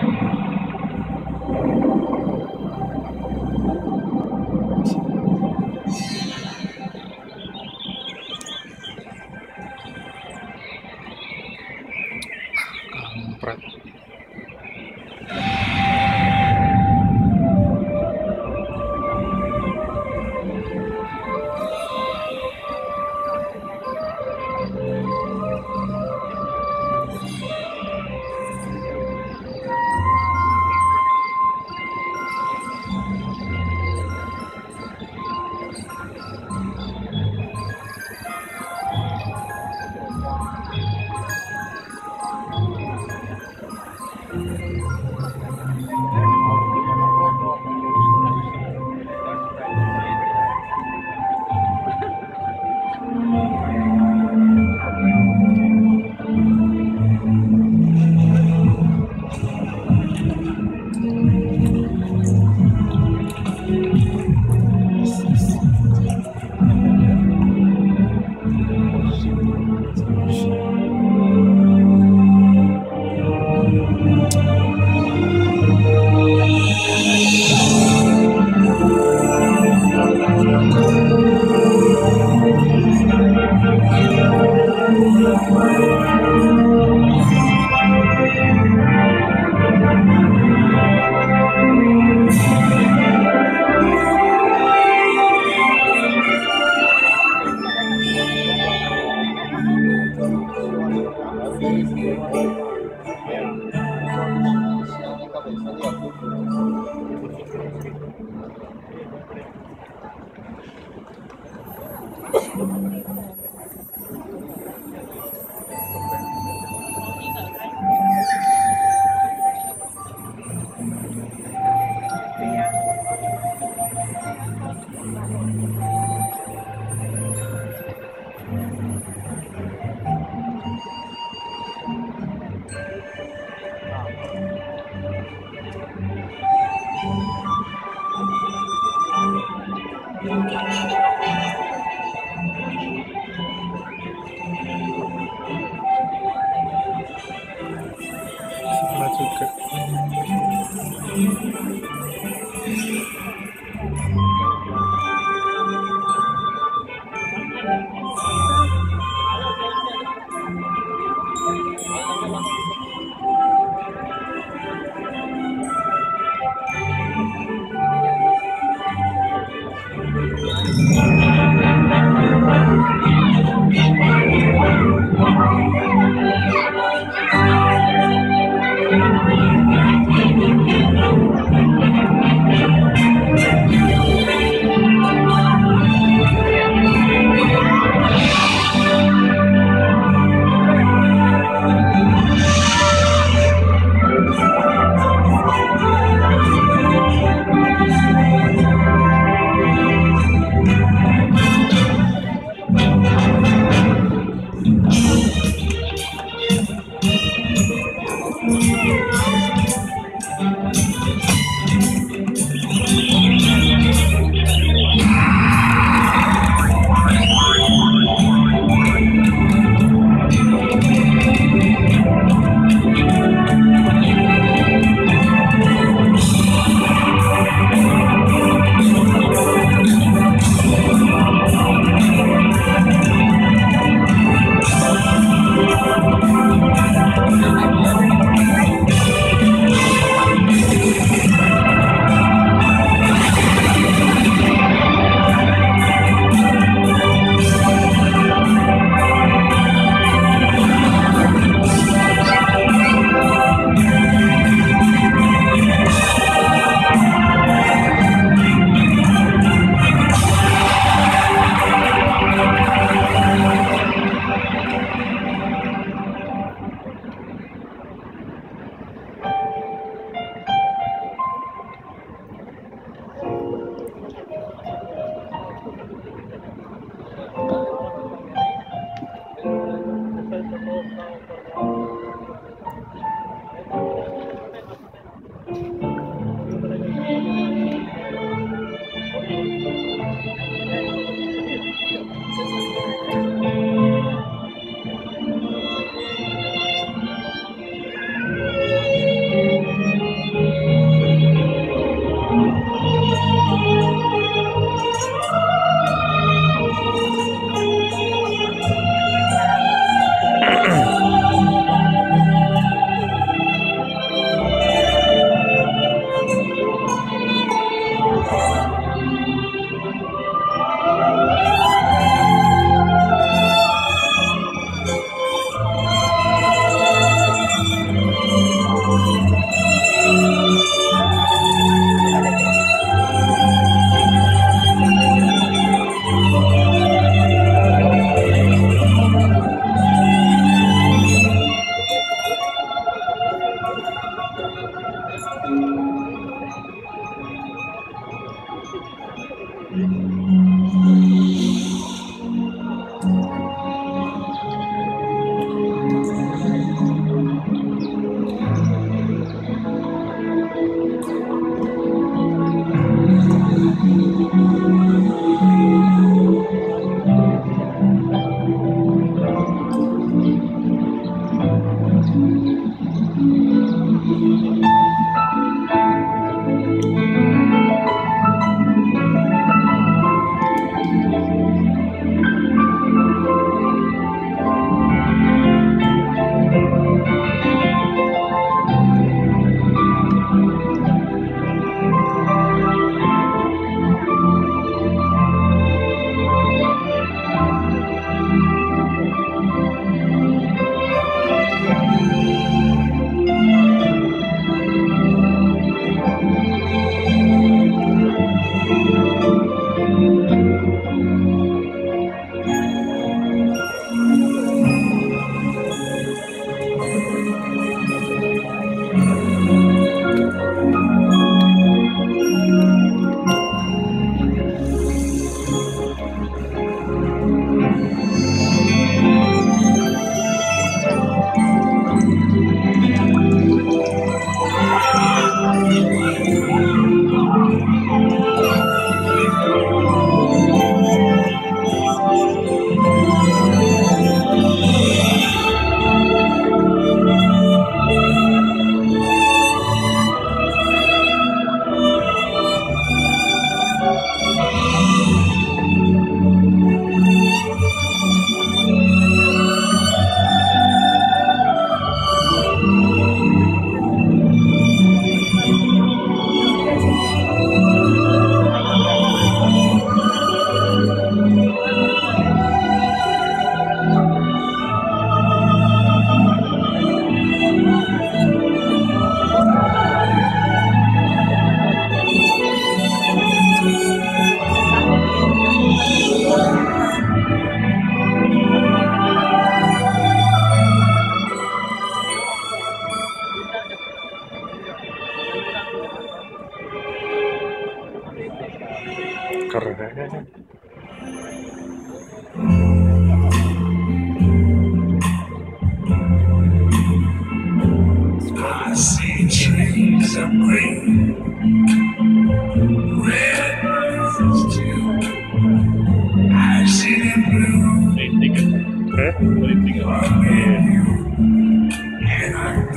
kampret sama juga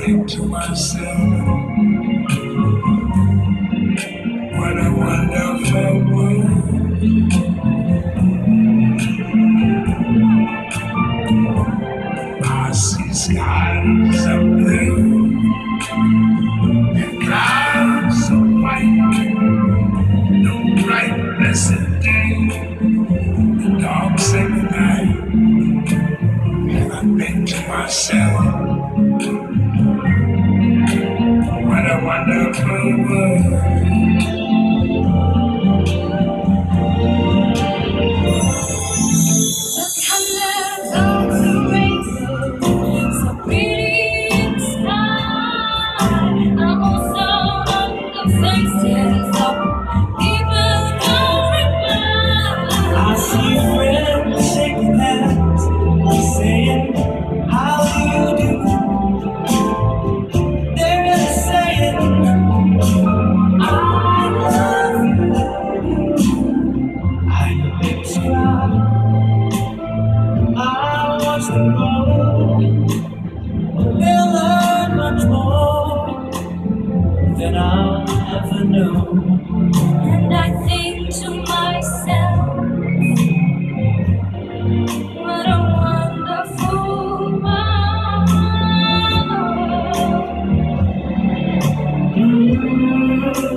thinking to myself, what a wonderful world. I see skies of blue and clouds of white, no bright blessed day, the dark same night, and I think to myself. world.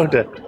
about it.